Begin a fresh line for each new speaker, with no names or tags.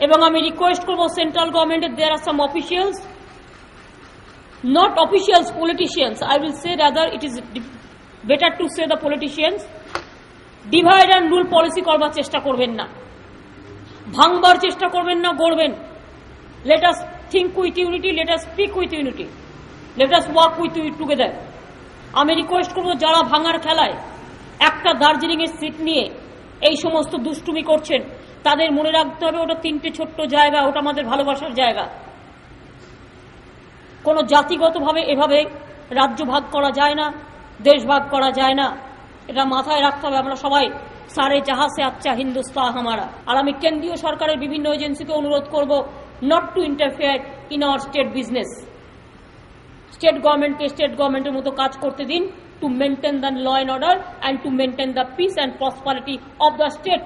এবং আমি রিকোয়েস্ট করব সেন্ট্রাল গভর্নমেন্টের there are some officials not officials, politicians. I will say rather it is better to say the politicians. Divide and rule policy করবার চেষ্টা করবেন না ভাঙবার চেষ্টা করবেন না গড়বেন let us think with unity let us speak with unity let us work with together আমি request করব যারা ভাঙার খেলায় একটা দার্জিলিং এর সিট নিয়ে এই সমস্ত দুষ্টুমি করছেন তাদের মনে রাখতে হবে ওটা তিনটে ছোট্ট জায়গা, ওটা আমাদের ভালোবাসার জায়গা। কোনো জাতিগতভাবে এভাবে রাজ্য ভাগ করা যায় না, দেশ ভাগ করা যায় না। এটা মাথায় রাখতে হবে আমরা সবাই। সারে জাহাসে আচ্ছা হিন্দুস্তান হামারা। আর আমি কেন্দ্রীয় সরকারের বিভিন্ন এজেন্সিকে অনুরোধ করব not to interfere in our state business state গভর্নমেন্টকে স্টেট গভর্নমেন্টের মতো কাজ করতে দিন to maintain the law and order and to maintain the peace and prosperity of the state